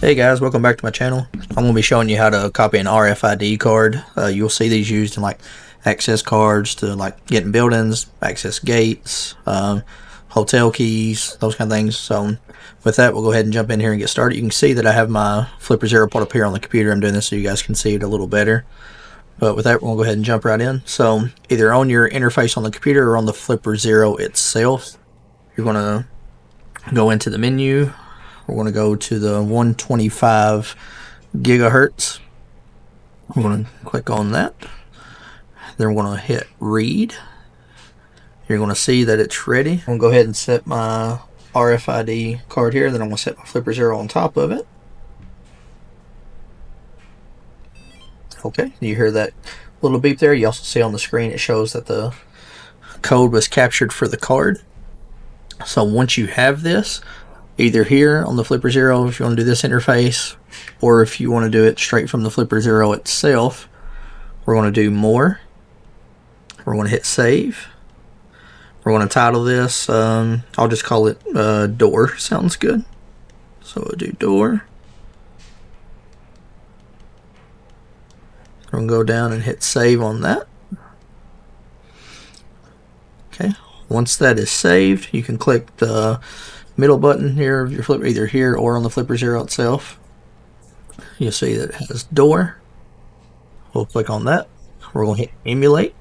Hey guys, welcome back to my channel. I'm going to be showing you how to copy an RFID card. Uh, you'll see these used in like access cards to like getting buildings, access gates, um, hotel keys, those kind of things. So with that, we'll go ahead and jump in here and get started. You can see that I have my Flipper Zero put up here on the computer. I'm doing this so you guys can see it a little better. But with that, we'll go ahead and jump right in. So either on your interface on the computer or on the Flipper Zero itself, you're going to go into the menu we're going to go to the 125 gigahertz. We're going to click on that. Then we're going to hit read. You're going to see that it's ready. I'm going to go ahead and set my RFID card here. Then I'm going to set my Flipper Zero on top of it. Okay, you hear that little beep there. You also see on the screen it shows that the code was captured for the card. So once you have this, either here on the Flipper Zero if you want to do this interface, or if you want to do it straight from the Flipper Zero itself, we're going to do more. We're going to hit save. We're going to title this, um, I'll just call it uh, door. Sounds good. So we'll do door. We're going to go down and hit save on that. Okay, once that is saved, you can click the middle button here of your flipper, either here or on the Flipper Zero itself. You'll see that it has door. We'll click on that. We're going to hit emulate.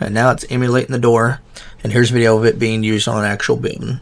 And now it's emulating the door. And here's a video of it being used on an actual building.